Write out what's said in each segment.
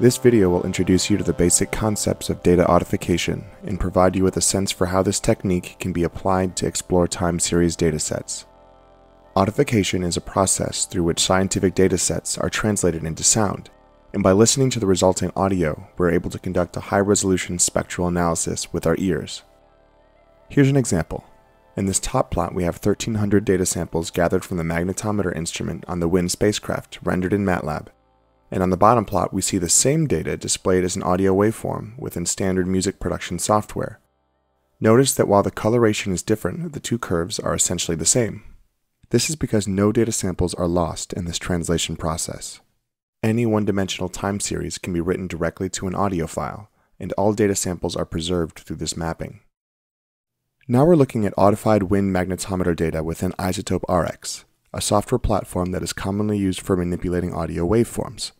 This video will introduce you to the basic concepts of data audification and provide you with a sense for how this technique can be applied to explore time series datasets. Audification is a process through which scientific datasets are translated into sound, and by listening to the resulting audio, we're able to conduct a high-resolution spectral analysis with our ears. Here's an example. In this top plot, we have 1300 data samples gathered from the magnetometer instrument on the WIND spacecraft rendered in MATLAB and on the bottom plot we see the same data displayed as an audio waveform within standard music production software. Notice that while the coloration is different, the two curves are essentially the same. This is because no data samples are lost in this translation process. Any one-dimensional time series can be written directly to an audio file, and all data samples are preserved through this mapping. Now we're looking at audified wind magnetometer data within iZotope RX, a software platform that is commonly used for manipulating audio waveforms.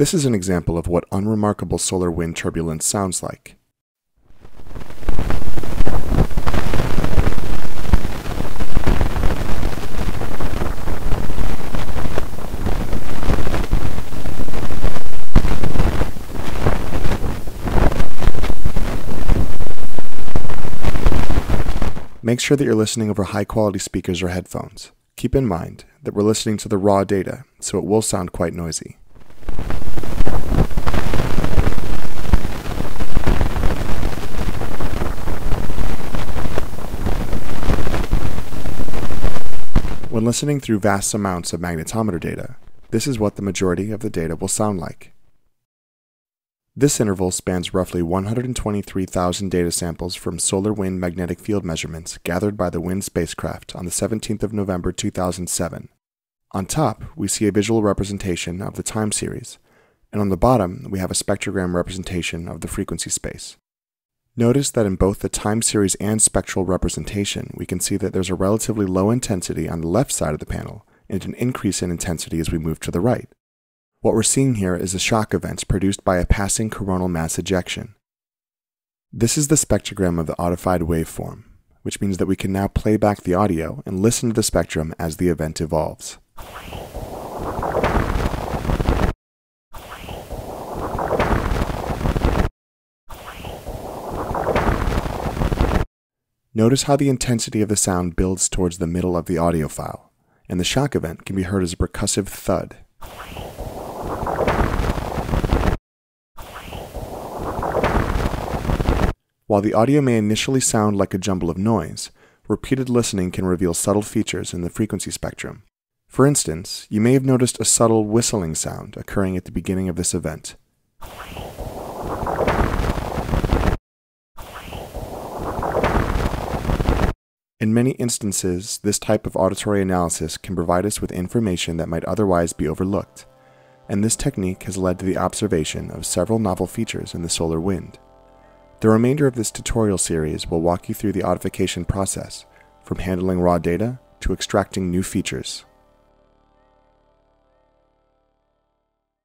This is an example of what unremarkable solar wind turbulence sounds like. Make sure that you're listening over high quality speakers or headphones. Keep in mind that we're listening to the raw data, so it will sound quite noisy. When listening through vast amounts of magnetometer data, this is what the majority of the data will sound like. This interval spans roughly 123,000 data samples from solar wind magnetic field measurements gathered by the WIND spacecraft on the 17th of November 2007. On top, we see a visual representation of the time series, and on the bottom, we have a spectrogram representation of the frequency space. Notice that in both the time series and spectral representation, we can see that there's a relatively low intensity on the left side of the panel and an increase in intensity as we move to the right. What we're seeing here is the shock events produced by a passing coronal mass ejection. This is the spectrogram of the audified waveform, which means that we can now play back the audio and listen to the spectrum as the event evolves. Notice how the intensity of the sound builds towards the middle of the audio file, and the shock event can be heard as a percussive thud. While the audio may initially sound like a jumble of noise, repeated listening can reveal subtle features in the frequency spectrum. For instance, you may have noticed a subtle whistling sound occurring at the beginning of this event. In many instances, this type of auditory analysis can provide us with information that might otherwise be overlooked, and this technique has led to the observation of several novel features in the solar wind. The remainder of this tutorial series will walk you through the audification process, from handling raw data to extracting new features.